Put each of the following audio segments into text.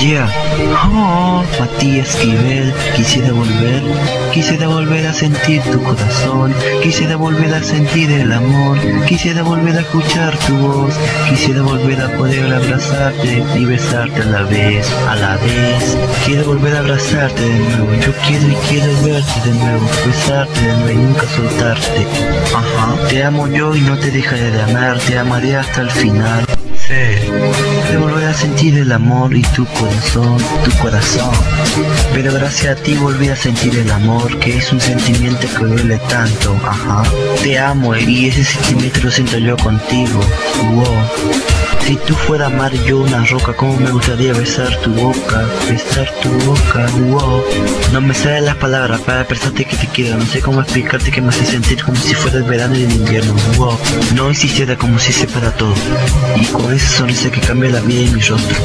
Yeah. Oh, Matías Esquivel, quisiera volver, quisiera volver a sentir tu corazón, quisiera volver a sentir el amor, quisiera volver a escuchar tu voz, quisiera volver a poder abrazarte y besarte a la vez, a la vez. Quiero volver a abrazarte de nuevo, yo quiero y quiero verte de nuevo, besarte de nuevo y nunca soltarte. Ajá, te amo yo y no te dejaré de amar, te amaré hasta el final. Sí, de volver a sentir el amor y tu corazón, tu corazón. Pero gracias a ti volví a sentir el amor, que es un sentimiento que duele tanto, ajá. Te amo y ese sentimiento lo siento yo contigo, wow. Si tú fueras mar yo una roca, cómo me gustaría besar tu boca, besar tu boca, wow. No me salen las palabras para expresarte que te quiero, no sé cómo explicarte que me hace sentir como si fuera el verano y el invierno, wow. No existiera como si se para todo, y con esa sonrisa que cambia la vida en mi rostro,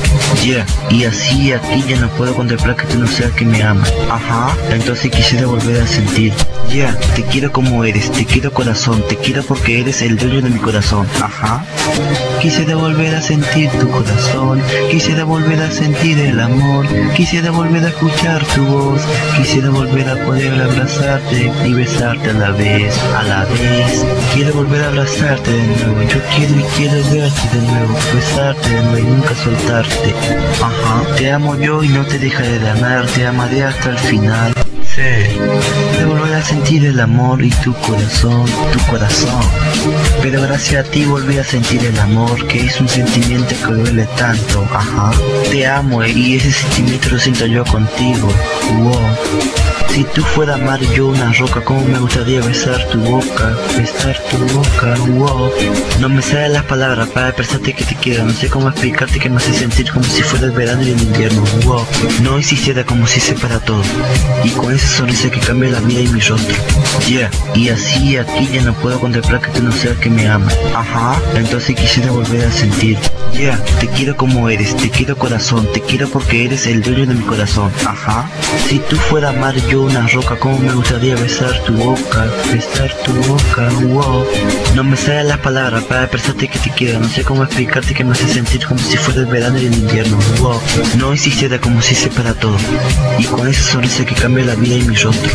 yeah. Y así aquí ya no puedo contemplar que tú no seas que me ama, ajá. Entonces quisiera volver a sentir, yeah. Te quiero como eres, te quiero corazón, te quiero porque eres el dueño de mi corazón, ajá. Quisiera volver a sentir tu corazón, quisiera volver a sentir el amor, quisiera volver a escuchar tu voz, quisiera volver a poder abrazarte y besarte a la vez, a la vez. Quiero volver a abrazarte de nuevo, yo quiero y quiero verte de nuevo, besarte de nuevo y nunca soltarte. Ajá, te amo yo y no te dejaré de amar, te amaré hasta el final. De volver a sentir el amor y tu corazón, tu corazón. Pero gracias a ti volví a sentir el amor, que es un sentimiento que duele tanto, ajá. Te amo y ese sentimiento lo siento yo contigo, wow. Si tú fueras mar yo una roca, cómo me gustaría besar tu boca, besar tu boca, wow. No me salen las palabras para expresarte que te quiero, no sé cómo explicarte que me hace sentir como si fuera el verano y el invierno, wow. No existiera como si se para todo, y con esa sonrisa que cambia la vida y mi rostro, yeah. Y así aquí ya no puedo contemplar que tú no seas que me ama, ajá. Entonces quisiera volver a sentir, yeah. Te quiero como eres, te quiero corazón, te quiero porque eres el dueño de mi corazón, ajá. Si tú fueras mar yo una roca, como me gustaría besar tu boca, besar tu boca, wow. No me salen las palabras para expresarte que te quiero, no sé cómo explicarte que me hace sentir como si fuera el verano y el invierno, wow. No existiera como si se para todo, y con esa sonrisa que cambia la vida y mi rostro,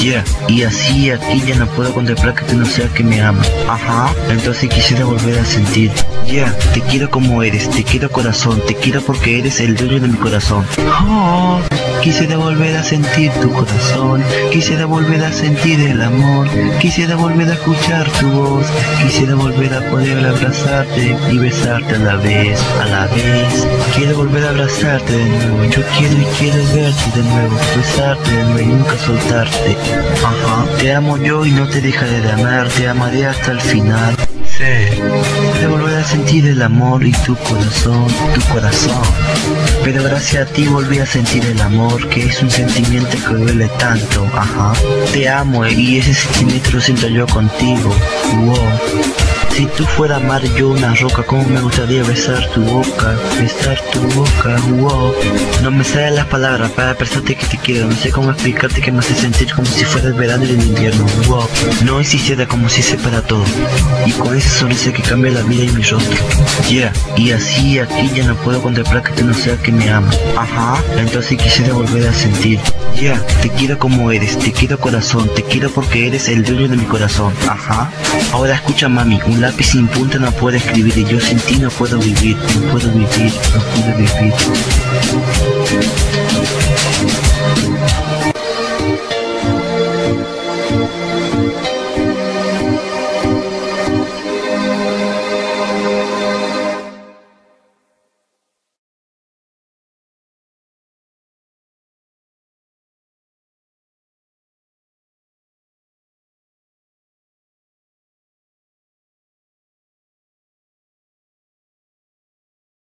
yeah. Y así aquí ya no puedo contemplar que tú no seas que me ama, ajá. Entonces quisiera volver a sentir, yeah. Te quiero como eres, te quiero corazón, te quiero porque eres el dueño de mi corazón. Oh, quisiera volver a sentir tu corazón quisiera volver a sentir el amor, quisiera volver a escuchar tu voz, quisiera volver a poder abrazarte y besarte a la vez, a la vez. Quiero volver a abrazarte de nuevo, yo quiero y quiero verte de nuevo, besarte de nuevo y nunca soltarte. Ajá, te amo yo y no te dejaré de amar, te amaré hasta el final. Sí. De volver a sentir el amor y tu corazón, tu corazón. Pero gracias a ti volví a sentir el amor, que es un sentimiento que duele tanto, ajá. Te amo y ese sentimiento lo siento yo contigo, wow. Si tú fueras mar yo una roca, cómo me gustaría besar tu boca, besar tu boca, wow. No me salen las palabras para expresarte que te quiero, no sé cómo explicarte que me hace sentir como si fuera el verano y el invierno, wow. No existiera como si se para todo, y con esa sonrisa que cambia la vida y mi rostro, yeah. Y así aquí ya no puedo contemplar que tú no seas que me ama, ajá. Entonces quisiera volver a sentir, yeah. Te quiero como eres, te quiero corazón, te quiero porque eres el dueño de mi corazón, ajá. Ahora escucha mami, un lápiz sin punta no puede escribir y yo sin ti no puedo vivir, no puedo vivir, no puedo vivir.